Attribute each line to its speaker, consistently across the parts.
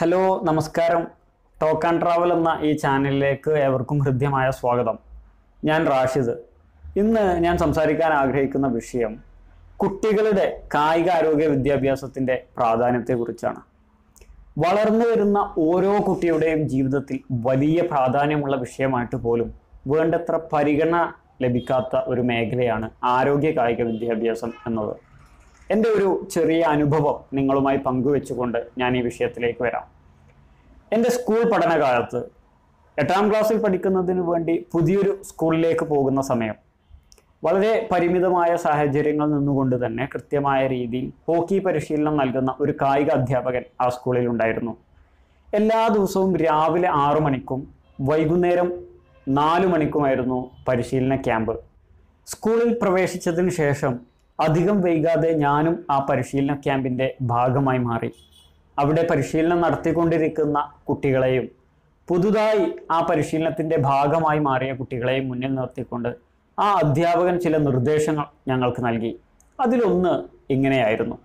Speaker 1: Hello നമസ്കാരം. Talk and travel എന്ന ഈ ചാനലിലേക്ക് ഏവർക്കും ഹൃദ്യമായ സ്വാഗതം. ഞാൻ റാഷിദ്. ഇന്ന് ഞാൻ സംസാരിക്കാൻ ആഗ്രഹിക്കുന്ന വിഷയം കുട്ടികളുടെ കായിക ആരോഗ്യ വിദ്യാഭ്യാസത്തിന്റെ പ്രാധാന്യത്തെക്കുറിച്ചാണ്. വളർന്നു വരുന്ന ഓരോ കുട്ടിയുടെയും ജീവിതത്തിൽ വലിയ പ്രാധാന്യമുള്ള വിഷയമായിട്ട് പോലും വേണ്ടത്ര പരിഗണന ലഭിക്കാത്ത ഒരു മേഖലയാണ് ആരോഗ്യ കായിക വിദ്യാഭ്യാസം എന്നത്. എന്റെ ഒരു ചെറിയ അനുഭവം നിങ്ങളുമായി പങ്കുവെച്ചുകൊണ്ട് ഞാൻ ഈ വിഷയത്തിലേക്ക് വരാം. എന്റെ സ്കൂൾ പഠനകാലത്ത് എട്ടാം ക്ലാസ്സിൽ പഠിക്കുന്നതിന് വേണ്ടി പുതിയൊരു സ്കൂളിലേക്ക് പോകുന്ന സമയം വളരെ പരിമിതമായ സാഹചര്യങ്ങളിൽ നിന്നുകൊണ്ട് തന്നെ കൃത്യമായ രീതിയിൽ ഹോക്കി പരിശീലനം നൽകുന്ന ഒരു കായിക അധ്യാപകൻ ആ സ്കൂളിൽ ഉണ്ടായിരുന്നു. എല്ലാ ദിവസവും രാവിലെ ആറു മണിക്കും വൈകുന്നേരം നാലു മണിക്കുമായിരുന്നു പരിശീലന ക്യാമ്പ്. സ്കൂളിൽ പ്രവേശിച്ചതിന് ശേഷം അധികം വൈകാതെ ഞാനും ആ പരിശീലന ക്യാമ്പിന്റെ ഭാഗമായി മാറി. അവിടെ പരിശീലനം നടത്തിക്കൊണ്ടിരിക്കുന്ന കുട്ടികളെയും പുതുതായി ആ പരിശീലനത്തിന്റെ ഭാഗമായി മാറിയ കുട്ടികളെയും മുന്നിൽ നിർത്തിക്കൊണ്ട് ആ അധ്യാപകൻ ചില നിർദ്ദേശങ്ങൾ ഞങ്ങൾക്ക് നൽകി. അതിലൊന്ന് ഇങ്ങനെയായിരുന്നു.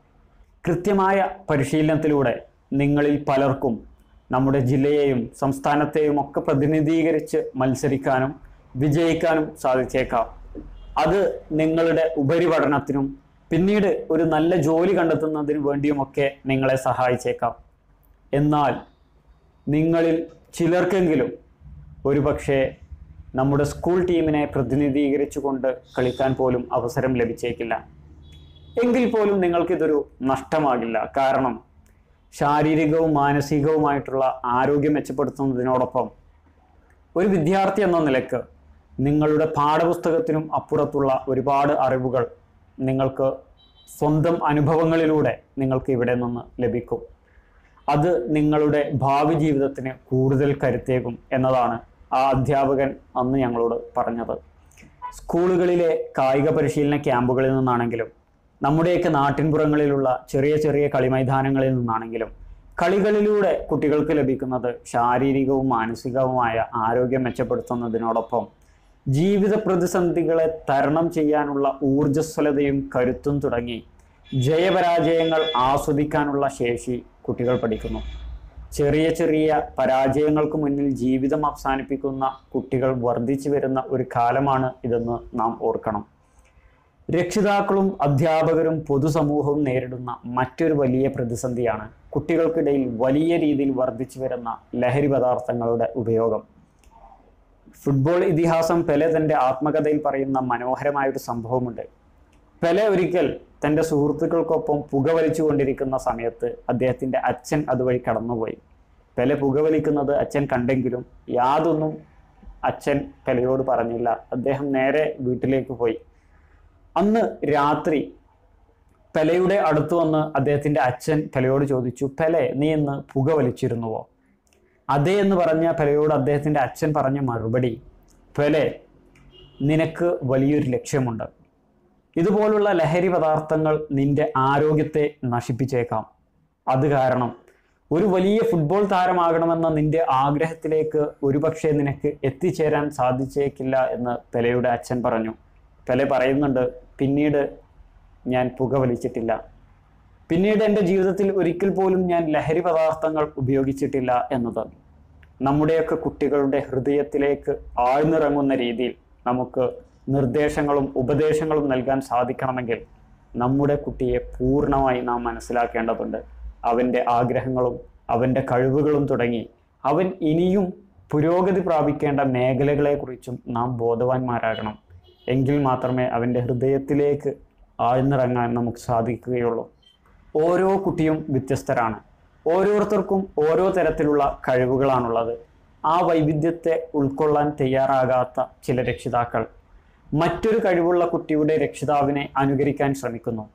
Speaker 1: കൃത്യമായ പരിശീലനത്തിലൂടെ നിങ്ങളിൽ പലർക്കും നമ്മുടെ ജില്ലയെയും സംസ്ഥാനത്തെയും ഒക്കെ പ്രതിനിധീകരിച്ച് മത്സരിക്കാനും വിജയിക്കാനും സാധിച്ചേക്കാം. അത് നിങ്ങളുടെ ഉപരിപഠനത്തിനും പിന്നീട് ഒരു നല്ല ജോലി കണ്ടെത്തുന്നതിന് വേണ്ടിയുമൊക്കെ നിങ്ങളെ സഹായിച്ചേക്കാം. എന്നാൽ നിങ്ങളിൽ ചിലർക്കെങ്കിലും ഒരുപക്ഷെ നമ്മുടെ സ്കൂൾ ടീമിനെ പ്രതിനിധീകരിച്ചുകൊണ്ട് കളിക്കാൻ പോലും അവസരം ലഭിച്ചേക്കില്ല. എങ്കിൽ പോലും നിങ്ങൾക്കിതൊരു നഷ്ടമാകില്ല. കാരണം ശാരീരികവും മാനസികവുമായിട്ടുള്ള ആരോഗ്യം മെച്ചപ്പെടുത്തുന്നതിനോടൊപ്പം ഒരു വിദ്യാർത്ഥി എന്ന നിലയ്ക്ക് നിങ്ങളുടെ പാഠപുസ്തകത്തിനും അപ്പുറത്തുള്ള ഒരുപാട് അറിവുകൾ നിങ്ങൾക്ക് സ്വന്തം അനുഭവങ്ങളിലൂടെ നിങ്ങൾക്ക് ഇവിടെ നിന്ന് ലഭിക്കും. അത് നിങ്ങളുടെ ഭാവി ജീവിതത്തിന് കൂടുതൽ കരുത്തേകും എന്നതാണ് ആ അധ്യാപകൻ അന്ന് ഞങ്ങളോട് പറഞ്ഞത്. സ്കൂളുകളിലെ കായിക പരിശീലന ക്യാമ്പുകളിൽ നിന്നാണെങ്കിലും നമ്മുടെയൊക്കെ നാട്ടിൻപുറങ്ങളിലുള്ള ചെറിയ ചെറിയ കളിമൈതാനങ്ങളിൽ നിന്നാണെങ്കിലും കളികളിലൂടെ കുട്ടികൾക്ക് ലഭിക്കുന്നത് ശാരീരികവും മാനസികവുമായ ആരോഗ്യം മെച്ചപ്പെടുത്തുന്നതിനോടൊപ്പം ജീവിത പ്രതിസന്ധികളെ തരണം ചെയ്യാനുള്ള ഊർജസ്വലതയും കരുത്തും തുടങ്ങി ജയപരാജയങ്ങൾ ആസ്വദിക്കാനുള്ള ശേഷി കുട്ടികൾ പഠിക്കുന്നു. ചെറിയ ചെറിയ പരാജയങ്ങൾക്ക് മുന്നിൽ ജീവിതം അവസാനിപ്പിക്കുന്ന കുട്ടികൾ വർദ്ധിച്ചു വരുന്ന ഒരു കാലമാണ് ഇതെന്ന് നാം ഓർക്കണം. രക്ഷിതാക്കളും അധ്യാപകരും പൊതുസമൂഹവും നേരിടുന്ന മറ്റൊരു വലിയ പ്രതിസന്ധിയാണ് കുട്ടികൾക്കിടയിൽ വലിയ രീതിയിൽ വർദ്ധിച്ചു വരുന്ന ലഹരി പദാർത്ഥങ്ങളുടെ ഉപയോഗം. ഫുട്ബോൾ ഇതിഹാസം പെലെ തന്റെ ആത്മകഥയിൽ പറയുന്ന മനോഹരമായ ഒരു സംഭവമുണ്ട്. പെലെ ഒരിക്കൽ തന്റെ സുഹൃത്തുക്കൾക്കൊപ്പം പുകവലിച്ചുകൊണ്ടിരിക്കുന്ന സമയത്ത് അദ്ദേഹത്തിന്റെ അച്ഛൻ അതുവഴി കടന്നുപോയി. പെലെ പുകവലിക്കുന്നത് അച്ഛൻ കണ്ടെങ്കിലും യാതൊന്നും അച്ഛൻ പെലയോട് പറഞ്ഞില്ല. അദ്ദേഹം നേരെ വീട്ടിലേക്ക് പോയി. അന്ന് രാത്രി പെലയുടെ അടുത്ത് വന്ന് അദ്ദേഹത്തിന്റെ അച്ഛൻ പെലയോട് ചോദിച്ചു പെലെ നീ ഇന്ന് പുകവലിച്ചിരുന്നുവോ? അതെ എന്ന് പറഞ്ഞ പെലയോട് അദ്ദേഹത്തിന്റെ അച്ഛൻ പറഞ്ഞ മറുപടി പെലെ നിനക്ക് വലിയൊരു ലക്ഷ്യമുണ്ട്. ഇതുപോലുള്ള ലഹരി പദാർത്ഥങ്ങൾ നിന്റെ ആരോഗ്യത്തെ നശിപ്പിച്ചേക്കാം. അത് കാരണം ഒരു വലിയ ഫുട്ബോൾ താരമാകണമെന്ന നിന്റെ ആഗ്രഹത്തിലേക്ക് ഒരുപക്ഷെ നിനക്ക് എത്തിച്ചേരാൻ സാധിച്ചേക്കില്ല എന്ന് പെലയുടെ അച്ഛൻ പറഞ്ഞു. പെലെ പറയുന്നുണ്ട് പിന്നീട് ഞാൻ പുകവലിച്ചിട്ടില്ല. പിന്നീട് എന്റെ ജീവിതത്തിൽ ഒരിക്കൽ പോലും ഞാൻ ലഹരി പദാർത്ഥങ്ങൾ ഉപയോഗിച്ചിട്ടില്ല എന്നത് നമ്മുടെയൊക്കെ കുട്ടികളുടെ ഹൃദയത്തിലേക്ക് ആഴ്ന്നിറങ്ങുന്ന രീതിയിൽ നമുക്ക് നിർദ്ദേശങ്ങളും ഉപദേശങ്ങളും നൽകാൻ സാധിക്കണമെങ്കിൽ നമ്മുടെ കുട്ടിയെ പൂർണമായി നാം മനസ്സിലാക്കേണ്ടതുണ്ട്. അവന്റെ ആഗ്രഹങ്ങളും അവന്റെ കഴിവുകളും തുടങ്ങി അവൻ ഇനിയും പുരോഗതി പ്രാപിക്കേണ്ട മേഖലകളെക്കുറിച്ചും നാം ബോധവാന്മാരാകണം. എങ്കിൽ മാത്രമേ അവന്റെ ഹൃദയത്തിലേക്ക് ആഴ്ന്നിറങ്ങാൻ നമുക്ക് സാധിക്കുകയുള്ളൂ. ഓരോ കുട്ടിയും വ്യത്യസ്തരാണ്. ഓരോരുത്തർക്കും ഓരോ തരത്തിലുള്ള കഴിവുകളാണുള്ളത്. ആ വൈവിധ്യത്തെ ഉൾക്കൊള്ളാൻ തയ്യാറാകാത്ത ചില രക്ഷിതാക്കൾ. മറ്റൊരു കഴിവുള്ള കുട്ടിയുടെ രക്ഷിതാവിനെ അനുകരിക്കാൻ ശ്രമിക്കുന്നു.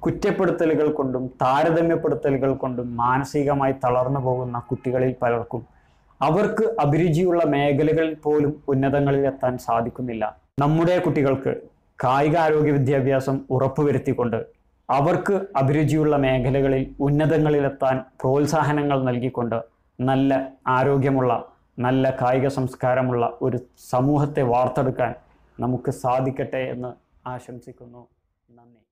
Speaker 1: കുറ്റപ്പെടുത്തലുകൾ കൊണ്ടും താരതമ്യപ്പെടുത്തലുകൾ കൊണ്ടും മാനസികമായി തളർന്നു പോകുന്ന കുട്ടികളിൽ പലർക്കും അവർക്ക് അഭിരുചിയുള്ള മേഖലകളിൽ പോലും ഉന്നതങ്ങളിൽ എത്താൻ സാധിക്കുന്നില്ല. നമ്മുടെ കുട്ടികൾക്ക് കായികാരോഗ്യ വിദ്യാഭ്യാസം ഉറപ്പുവരുത്തിക്കൊണ്ട് അവർക്ക് അഭിരുചിയുള്ള മേഖലകളിൽ ഉന്നതങ്ങളിലെത്താൻ പ്രോത്സാഹനങ്ങൾ നൽകിക്കൊണ്ട് നല്ല ആരോഗ്യമുള്ള നല്ല കായിക സംസ്കാരമുള്ള ഒരു സമൂഹത്തെ വാർത്തെടുക്കാൻ നമുക്ക് സാധിക്കട്ടെ എന്ന് ആശംസിക്കുന്നു. നന്ദി.